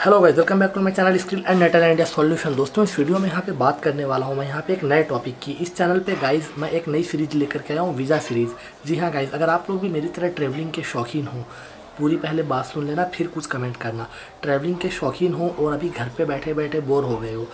Hello guys welcome back to my channel skill and natal India solution दोस्तों, इस video में यहाँ पे बात करने वाला हूँ मैं, यहाँ पे एक नए टॉपिक की। इस चैनल पे गाइस मैं एक नई सीरीज़ लेकर के आया हूँ वीज़ा सीरीज़ जी हाँ गाइस अगर आप लोग भी मेरी तरह ट्रैवलिंग के शौकीन हो, पूरी पहले बात सुन लेना, फिर कुछ कमेंट करना। ट्रैवलिंग के शौकीन हो और अभी घर पर बैठे बैठे बोर हो गए हो,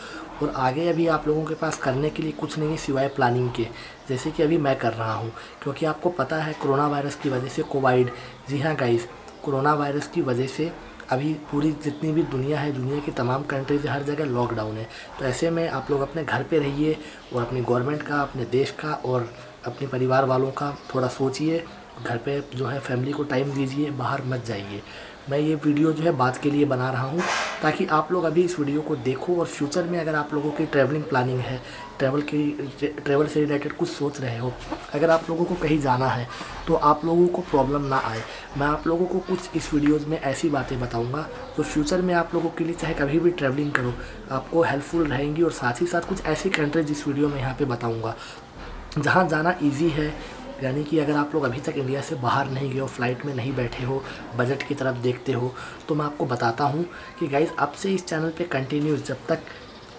और आगे अभी आप लोगों के पास करने के लिए कुछ नहीं है सिवाय प्लानिंग के। जैसे कि अभी मैं कर रहा हूँ, क्योंकि आपको पता है कोरोना वायरस की वजह से कोवाइड जी हाँ गाइज़ कोरोना वायरस की वजह से अभी पूरी जितनी भी दुनिया है, दुनिया की तमाम कंट्रीज़ हर जगह लॉकडाउन है। तो ऐसे में आप लोग अपने घर पे रहिए और अपनी गवर्नमेंट का, अपने देश का और अपने परिवार वालों का थोड़ा सोचिए। घर पे जो है फैमिली को टाइम दीजिए, बाहर मत जाइए। मैं ये वीडियो जो है बात के लिए बना रहा हूँ, ताकि आप लोग अभी इस वीडियो को देखो और फ्यूचर में अगर आप लोगों की ट्रैवलिंग प्लानिंग है ट्रैवल की ट्रैवल से रिलेटेड कुछ सोच रहे हो, अगर आप लोगों को कहीं जाना है तो आप लोगों को प्रॉब्लम ना आए। मैं आप लोगों को कुछ इस वीडियोज़ में ऐसी बातें बताऊँगा, जो फ्यूचर में आप लोगों के लिए चाहे कभी भी ट्रैवलिंग करो, आपको हेल्पफुल रहेंगी और साथ ही साथ कुछ ऐसी कंट्रीज़ इस वीडियो में यहाँ पर बताऊँगा। जहाँ जाना ईजी है यानी कि अगर आप लोग अभी तक इंडिया से बाहर नहीं गए हो, फ़्लाइट में नहीं बैठे हो, बजट की तरफ़ देखते हो तो मैं आपको बताता हूँ कि गाइज़ अब से इस चैनल पे कंटिन्यू जब तक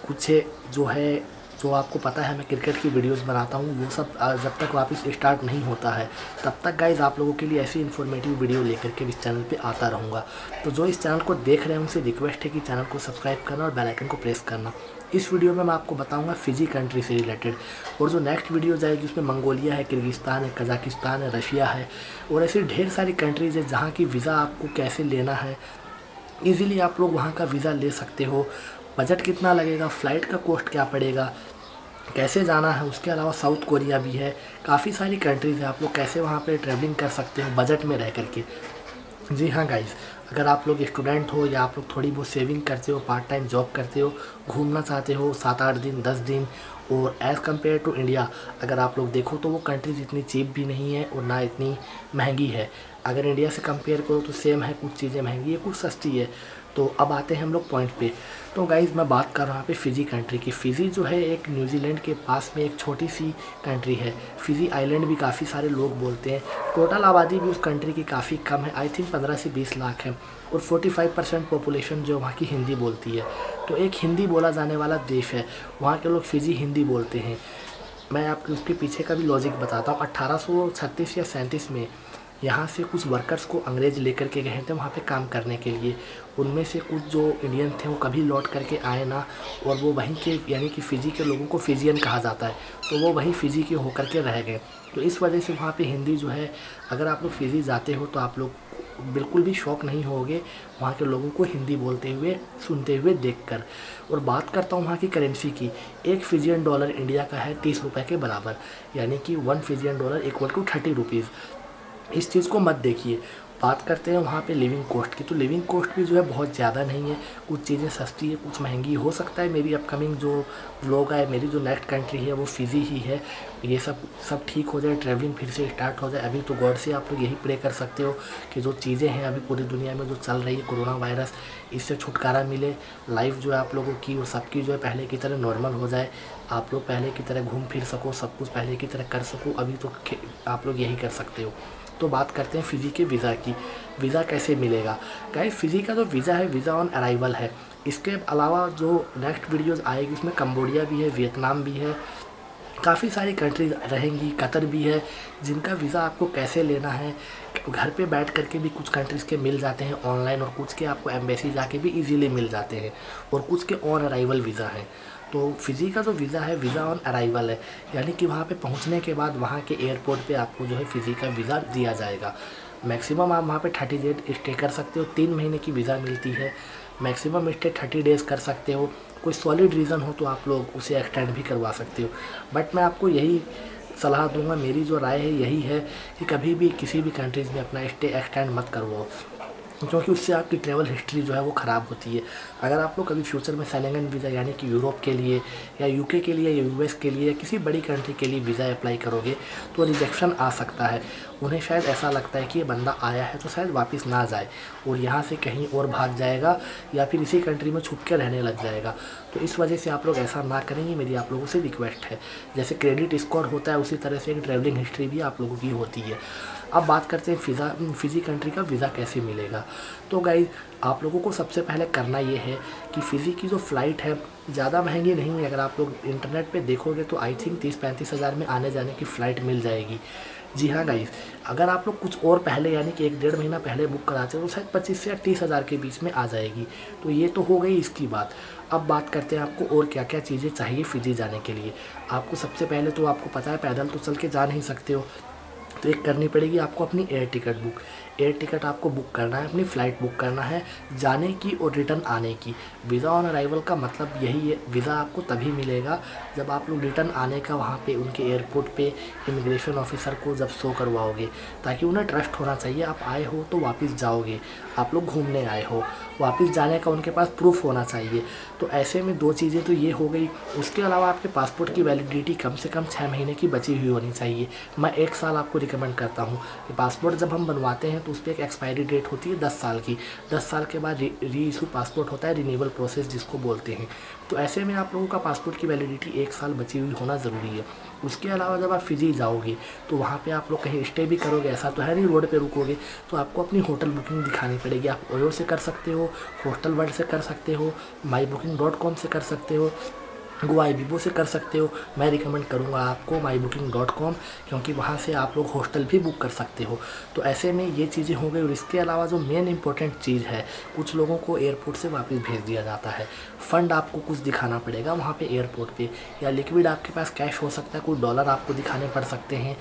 कुछ जो है, जो आपको पता है, मैं क्रिकेट की वीडियोस बनाता हूँ, वो सब जब तक वापस स्टार्ट नहीं होता है, तब तक गाइज़ आप लोगों के लिए ऐसी इन्फॉर्मेटिव वीडियो लेकर के इस चैनल पे आता रहूँगा। तो जो इस चैनल को देख रहे हैं, उनसे रिक्वेस्ट है कि चैनल को सब्सक्राइब करना और बेल आइकन को प्रेस करना। इस वीडियो में मैं आपको बताऊँगा फिजी कंट्री से रिलेटेड और जो नेक्स्ट वीडियो जाएगी, उसमें मंगोलिया है, किर्गिस्तान है, कजाकिस्तान है, रशिया है। और ऐसी ढेर सारी कंट्रीज़ है जहाँ की वीज़ा आपको कैसे लेना है। ईज़िली आप लोग वहाँ का वीज़ा ले सकते हो। बजट कितना लगेगा? फ़्लाइट का कॉस्ट क्या पड़ेगा? कैसे जाना है? उसके अलावा साउथ कोरिया भी है। काफ़ी सारी कंट्रीज़ है। आप लोग कैसे वहाँ पे ट्रैवलिंग कर सकते हो? बजट में रह करके। जी हाँ गाइज़ अगर आप लोग स्टूडेंट हो या आप लोग थोड़ी बहुत सेविंग करते हो पार्ट टाइम जॉब करते हो, घूमना चाहते हो सात आठ दिन, दस दिन, और एज़ कंपेयर टू इंडिया अगर आप लोग देखो तो वो कंट्रीज़ इतनी चीप भी नहीं है और ना इतनी महँगी है। अगर इंडिया से कंपेयर करो तो सेम है, कुछ चीज़ें महँगी है, कुछ सस्ती है। तो अब आते हैं हम लोग पॉइंट पे। तो गाइज़ मैं बात कर रहा हूँ पे फ़िजी कंट्री की। फ़िजी जो है एक न्यूजीलैंड के पास में एक छोटी सी कंट्री है। फ़िजी आइलैंड भी काफ़ी सारे लोग बोलते हैं। टोटल आबादी भी उस कंट्री की काफ़ी कम है। आई थिंक पंद्रह से बीस लाख है। और 45 परसेंट पॉपुलेशन जो वहाँ की हिंदी बोलती है। तो एक हिंदी बोला जाने वाला देश है। वहाँ के लोग फ़िजी हिंदी बोलते हैं। मैं आपको उसके पीछे का भी लॉजिक बताता हूँ। अट्ठारह या सैंतीस में यहाँ से कुछ वर्कर्स को अंग्रेज़ लेकर के गए थे वहाँ पे काम करने के लिए। उनमें से कुछ जो इंडियन थे वो कभी लौट करके आए ना और वो वहीं के, यानी कि फ़िजी के लोगों को फिजियन कहा जाता है। तो वो वहीं फ़िजी के होकर के रह गए। तो इस वजह से वहाँ पे हिंदी जो है, अगर आप लोग फ़िजी जाते हो तो आप लोग बिल्कुल भी शौक नहीं होगे वहाँ के लोगों को हिंदी बोलते हुए, सुनते हुए देखकर। और बात करता हूँ वहाँ की करेंसी की। एक फिजियन डॉलर इंडिया का है तीस रुपये के बराबर, यानी कि one Fijian dollar equal to thirty rupees इस चीज़ को मत देखिए। बात करते हैं वहाँ पे लिविंग कॉस्ट की। तो लिविंग कॉस्ट भी जो है बहुत ज़्यादा नहीं है। कुछ चीज़ें सस्ती है, कुछ महँगी हो सकता है। मेरी अपकमिंग जो लोग आए, मेरी जो नेक्स्ट कंट्री है, वो फिजी ही है। ये सब सब ठीक हो जाए ट्रैवलिंग फिर से स्टार्ट हो जाए। अभी तो गॉड से आप लोग यही प्रे कर सकते हो कि जो चीज़ें हैं अभी पूरी दुनिया में जो चल रही है कोरोना वायरस इससे छुटकारा मिले। लाइफ जो है आप लोगों की, वो सबकी जो है पहले की तरह नॉर्मल हो जाए। आप लोग पहले की तरह घूम फिर सको, सब कुछ पहले की तरह कर सको। अभी तो आप लोग यही कर सकते हो। तो बात करते हैं फ़िज़ी के वीज़ा की। वीज़ा कैसे मिलेगा? गाइस, फ़िज़ी का जो वीज़ा है, वीज़ा ऑन अराइवल है। इसके अलावा जो नेक्स्ट वीडियोज़ आएगी, उसमें कम्बोडिया भी है, वियतनाम भी है, काफ़ी सारी कंट्रीज़ रहेंगी, कतर भी है, जिनका वीज़ा आपको कैसे लेना है, घर पे बैठ करके भी कुछ कंट्रीज़ के मिल जाते हैं ऑनलाइन और कुछ के आपको एम्बेसी जाके भी इजीली मिल जाते हैं। और कुछ के ऑन अराइवल वीज़ा हैं। तो फिजी का जो वीज़ा है वीज़ा ऑन अराइवल है। यानी कि वहाँ पे पहुँचने के बाद वहाँ के एयरपोर्ट पे आपको जो है फिजी का वीज़ा दिया जाएगा। मैक्सिमम आप वहाँ पे थर्टी डेज़ स्टे कर सकते हो। तीन महीने की वीज़ा मिलती है। मैक्सिमम स्टे थर्टी डेज़ कर सकते हो। कोई सॉलिड रीज़न हो तो आप लोग उसे एक्सटेंड भी करवा सकते हो। बट मैं आपको यही सलाह दूँगा, मेरी जो राय है यही है कि कभी भी किसी भी कंट्रीज़ में अपना स्टे एक्सटेंड मत करवाओ। क्योंकि उससे आपकी ट्रैवल हिस्ट्री जो है वो ख़राब होती है। अगर आप लोग कभी फ्यूचर में सेनेगन वीज़ा यानी कि यूरोप के लिए या यूके के लिए या यूएस के लिए या किसी बड़ी कंट्री के लिए वीज़ा अप्लाई करोगे तो रिजेक्शन आ सकता है। उन्हें शायद ऐसा लगता है कि ये बंदा आया है तो शायद वापस ना जाए और यहाँ से कहीं और भाग जाएगा या फिर इसी कंट्री में छुप के रहने लग जाएगा। तो इस वजह से आप लोग ऐसा ना करेंगे मेरी आप लोगों से रिक्वेस्ट है। जैसे क्रेडिट स्कोर होता है, उसी तरह से एक ट्रैवलिंग हिस्ट्री भी आप लोगों की होती है। अब बात करते हैं फ़िज़ा, फ़िज़ी कंट्री का वीज़ा कैसे मिलेगा। तो गाइज़ आप लोगों को सबसे पहले करना ये है कि फ़िज़ी की जो फ़्लाइट है, ज़्यादा महँगी नहीं है। अगर आप लोग इंटरनेट पे देखोगे तो आई थिंक तीस पैंतीस हज़ार में आने जाने की फ़्लाइट मिल जाएगी। जी हाँ गाइस अगर आप लोग कुछ और पहले, यानी कि एक डेढ़ महीना पहले बुक कराते हो तो शायद पच्चीस से तीस हज़ार के बीच में आ जाएगी। तो ये तो हो गई इसकी बात। अब बात करते हैं आपको और क्या क्या चीज़ें चाहिए फिजी जाने के लिए। आपको सबसे पहले तो आपको पता है, पैदल तो चल के जा नहीं सकते हो। तो एक करनी पड़ेगी आपको अपनी air ticket book air ticket आपको बुक करना है, अपनी फ़्लाइट बुक करना है, जाने की और रिटर्न आने की। वीज़ा ऑन अराइवल का मतलब यही है वीज़ा आपको तभी मिलेगा जब आप लोग रिटर्न आने का वहाँ पे, उनके एयरपोर्ट पे इमिग्रेशन ऑफिसर को जब शो करवाओगे। ताकि उन्हें ट्रस्ट होना चाहिए, आप आए हो तो वापस जाओगे। आप लोग घूमने आए हो, वापस जाने का उनके पास प्रूफ होना चाहिए। तो ऐसे में दो चीज़ें तो ये हो गई। उसके अलावा आपके पासपोर्ट की वैलिडिटी कम से कम छः महीने की बची हुई होनी चाहिए। मैं एक साल आपको रिकमेंड करता हूँ कि पासपोर्ट जब हम बनवाते हैं तो उस पर एक एक्सपायरी डेट होती है दस साल की। दस साल के बाद री इशू पासपोर्ट होता है रिन्यूबल प्रोसेस जिसको बोलते हैं। तो ऐसे में आप लोगों का पासपोर्ट की वैलिडिटी एक साल बची हुई होना ज़रूरी है। उसके अलावा जब आप फिजी जाओगे तो वहाँ पे आप लोग कहीं स्टे भी करोगे, ऐसा तो है नहीं रोड पे रुकोगे तो आपको अपनी होटल बुकिंग दिखानी पड़ेगी। आप ओयो से कर सकते हो होटल वर्ल्ड से कर सकते हो माई बुकिंग डॉट कॉम से कर सकते हो। गोवा वीवो से कर सकते हो। मैं रिकमेंड करूँगा आपको माई बुकिंग डॉट कॉम क्योंकि वहाँ से आप लोग हॉस्टल भी बुक कर सकते हो। तो ऐसे में ये चीज़ें हो गई और इसके अलावा जो मेन इंपॉर्टेंट चीज़ है, कुछ लोगों को एयरपोर्ट से वापस भेज दिया जाता है। फ़ंड आपको कुछ दिखाना पड़ेगा वहाँ पर एयरपोर्ट पर या लिक्विड आपके पास कैश हो सकता है कुछ डॉलर आपको दिखाने पड़ सकते हैं।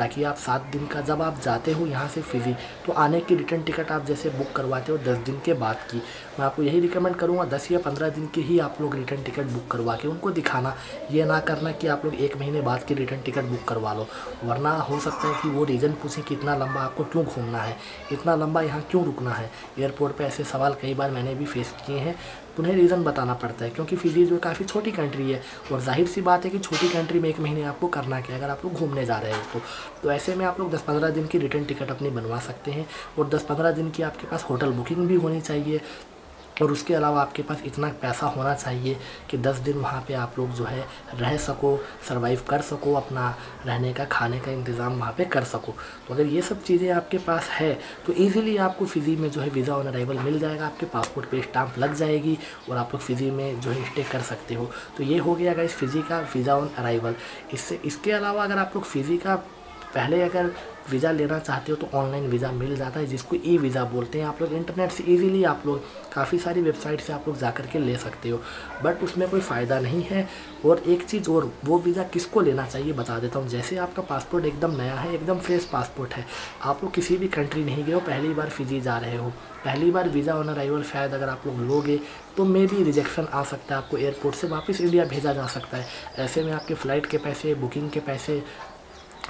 ताकि आप सात दिन का जब आप जाते हो यहाँ से फिजी तो आने की रिटर्न टिकट आप जैसे बुक करवाते हो दस दिन के बाद की। मैं आपको यही रिकमेंड करूँगा, दस या पंद्रह दिन की ही आप लोग रिटर्न टिकट बुक करवा के उनको दिखाना। ये ना करना कि आप लोग एक महीने बाद की रिटर्न टिकट बुक करवा लो, वरना हो सकता है कि वो रीज़न पूछें कि इतना लंबा आपको क्यों घूमना है? इतना लंबा यहाँ क्यों रुकना है? एयरपोर्ट पर ऐसे सवाल कई बार मैंने भी फेस किए हैं। उन्हें रीज़न बताना पड़ता है, क्योंकि फिजी जो काफ़ी छोटी कंट्री है और ज़ाहिर सी बात है कि छोटी कंट्री में एक महीने आपको करना क्या अगर आप लोग घूमने जा रहे हो तो। तो ऐसे में आप लोग दस पंद्रह दिन की रिटर्न टिकट अपनी बनवा सकते हैं और दस पंद्रह दिन की आपके पास होटल बुकिंग भी होनी चाहिए। और उसके अलावा आपके पास इतना पैसा होना चाहिए कि दस दिन वहाँ पे आप लोग जो है रह सको सरवाइव कर सको, अपना रहने का, खाने का इंतज़ाम वहाँ पे कर सको। तो अगर ये सब चीज़ें आपके पास है तो ईज़िली आपको फ़िज़ी में जो है वीज़ा ऑन अराइवल मिल जाएगा, आपके पासपोर्ट पे स्टाम्प लग जाएगी और आप लोग फ़िज़ी में जो है स्टे कर सकते हो। तो ये हो गया इस फ़िज़ी का वीज़ा ऑन अराइवल इससे, इसके अलावा अगर आप लोग फ़िज़ी का पहले अगर वीज़ा लेना चाहते हो तो ऑनलाइन वीज़ा मिल जाता है, जिसको ई वीज़ा बोलते हैं। आप लोग इंटरनेट से इजीली आप लोग काफ़ी सारी वेबसाइट से आप लोग जा के ले सकते हो। बट उसमें कोई फ़ायदा नहीं है। और एक चीज़ और, वो वीज़ा किसको लेना चाहिए बता देता हूँ। जैसे आपका पासपोर्ट एकदम नया है, एकदम फ्रेश पासपोर्ट है। आप लोग किसी भी कंट्री नहीं गए हो, पहली बार फिजी जा रहे हो। पहली बार वीज़ा ऑन अराइवल शायद अगर आप लोग लोगे तो मे भी रिजेक्शन आ सकता है आपको एयरपोर्ट से वापस इंडिया भेजा जा सकता है। ऐसे में आपके फ़्लाइट के पैसे बुकिंग के पैसे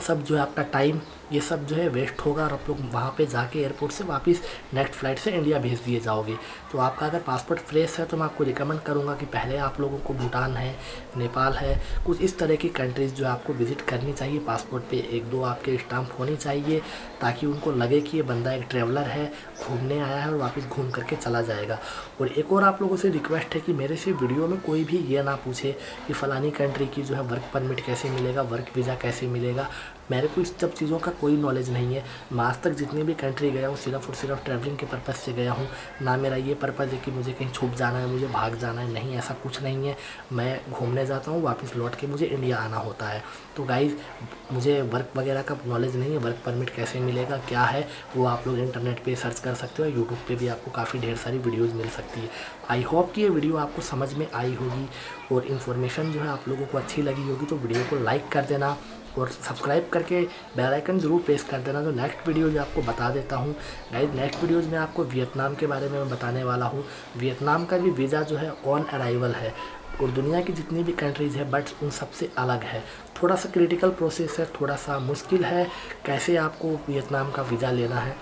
सब जो है आपका टाइम ये सब जो है वेस्ट होगा और आप लोग वहाँ पे जाके एयरपोर्ट से वापस नेक्स्ट फ़्लाइट से इंडिया भेज दिए जाओगे। तो आपका अगर पासपोर्ट फ्रेश है तो मैं आपको रिकमेंड करूँगा कि पहले आप लोगों को भूटान है, नेपाल है, कुछ इस तरह की कंट्रीज़ जो आपको विज़िट करनी चाहिए पासपोर्ट पे। एक दो आपके स्टाम्प होनी चाहिए, ताकि उनको लगे कि ये बंदा एक ट्रेवलर है, घूमने आया है और वापस घूम करके चला जाएगा। और एक और आप लोगों से रिक्वेस्ट है कि मेरे से वीडियो में कोई भी ये ना पूछे कि फ़लानी कंट्री की जो है वर्क परमिट कैसे मिलेगा वर्क वीज़ा कैसे मिलेगा। मेरे को इस सब चीज़ों का कोई नॉलेज नहीं है। मैं आज तक जितनी भी कंट्री गया हूँ, सिर्फ़ और सिर्फ़ ट्रैवलिंग के पर्पज़ से गया हूँ। ना मेरा ये पर्पज़ है कि मुझे कहीं छुप जाना है, मुझे भाग जाना है। नहीं, ऐसा कुछ नहीं है। मैं घूमने जाता हूँ, वापस लौट के मुझे इंडिया आना होता है। तो गाइज़ मुझे वर्क वगैरह का नॉलेज नहीं है। वर्क परमिट कैसे मिलेगा, क्या है, वो आप लोग इंटरनेट पर सर्च कर सकते हो। यूट्यूब पर भी आपको काफ़ी ढेर सारी वीडियोज़ मिल सकती है। आई होप कि ये वीडियो आपको समझ में आई होगी और इन्फॉर्मेशन जो है आप लोगों को अच्छी लगी होगी। तो वीडियो को लाइक कर देना। और सब्सक्राइब करके बेल आइकन ज़रूर प्रेस कर देना। तो नेक्स्ट वीडियो जो आपको बता देता हूँ गाइज़ नेक्स्ट वीडियोज़ में आपको वियतनाम के बारे में मैं बताने वाला हूँ। वियतनाम का भी वीज़ा जो है ऑन अराइवल है और दुनिया की जितनी भी कंट्रीज़ है बट उन सबसे अलग है। थोड़ा सा क्रिटिकल प्रोसेस है, थोड़ा सा मुश्किल है, कैसे आपको वियतनाम का वीज़ा लेना है।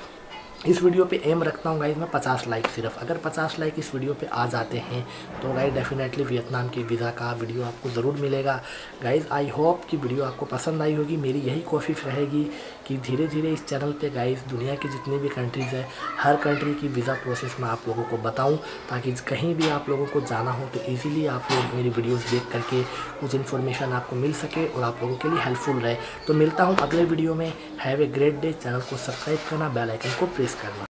इस वीडियो पे एम रखता हूँ गाइज़ मैं 50 लाइक सिर्फ़। अगर 50 लाइक इस वीडियो पे आ जाते हैं तो गाइज़ डेफिनेटली वियतनाम की वीज़ा का वीडियो आपको ज़रूर मिलेगा। गाइज़ आई होप कि वीडियो आपको पसंद आई होगी। मेरी यही कोशिश रहेगी कि धीरे धीरे इस चैनल पे गाइज़ दुनिया की जितनी भी कंट्रीज़ है, हर कंट्री की वीज़ा प्रोसेस मैं आप लोगों को बताऊँ, ताकि कहीं भी आप लोगों को जाना हो तो ईज़िली आप लोग मेरी वीडियोज़ देख करके कुछ इन्फॉर्मेशन आपको मिल सके और आप लोगों के लिए हेल्पफुल रहे। तो मिलता हूँ अगले वीडियो में। Have a great day channel को सब्सक्राइब करना बेलाइकन को प्रेस करना